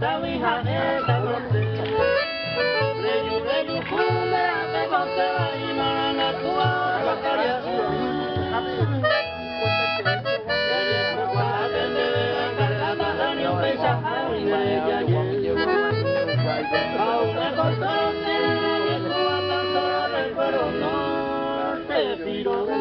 Tawi hae A you. a pero no te